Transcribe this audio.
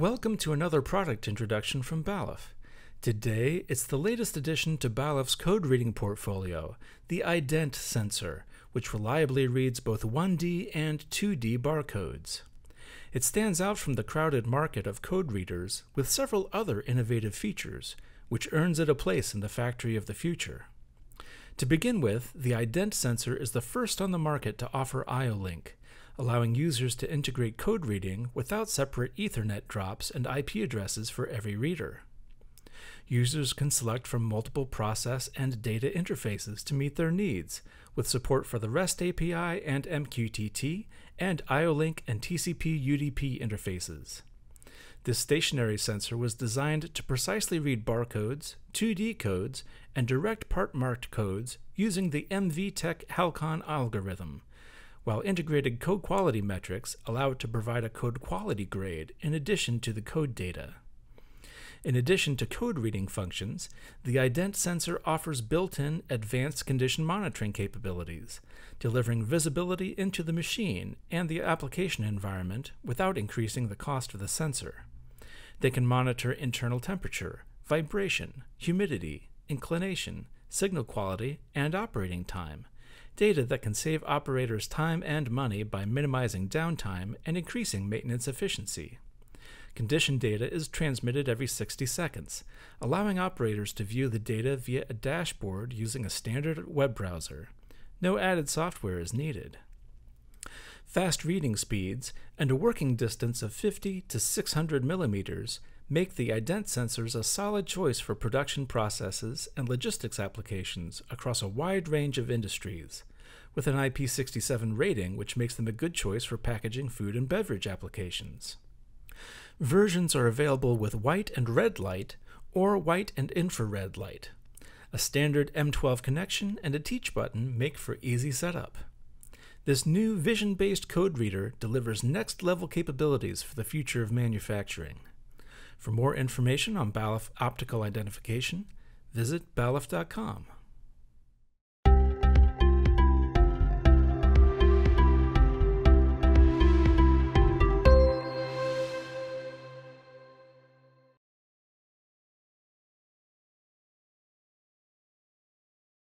Welcome to another product introduction from Balluff. Today, it's the latest addition to Balluff's code reading portfolio, the ident sensor, which reliably reads both 1D and 2D barcodes. It stands out from the crowded market of code readers with several other innovative features, which earns it a place in the factory of the future. To begin with, the ident sensor is the first on the market to offer IO-Link, allowing users to integrate code reading without separate Ethernet drops and IP addresses for every reader. Users can select from multiple process and data interfaces to meet their needs, with support for the REST API and MQTT, and IO-Link and TCP UDP interfaces. This stationary sensor was designed to precisely read barcodes, 2D codes, and direct part marked codes using the MVTec Halcon algorithm, while integrated code quality metrics allow it to provide a code quality grade in addition to the code data. In addition to code reading functions, the ident sensor offers built-in advanced condition monitoring capabilities, delivering visibility into the machine and the application environment without increasing the cost of the sensor. They can monitor internal temperature, vibration, humidity, inclination, signal quality, and operating time, data that can save operators time and money by minimizing downtime and increasing maintenance efficiency. Condition data is transmitted every 60 seconds, allowing operators to view the data via a dashboard using a standard web browser. No added software is needed. Fast reading speeds and a working distance of 50 to 600 millimeters make the ident sensors a solid choice for production processes and logistics applications across a wide range of industries, with an IP67 rating which makes them a good choice for packaging food and beverage applications. Versions are available with white and red light or white and infrared light. A standard M12 connection and a teach button make for easy setup. This new vision based code reader delivers next level capabilities for the future of manufacturing. For more information on Balluff optical identification, visit balluff.com.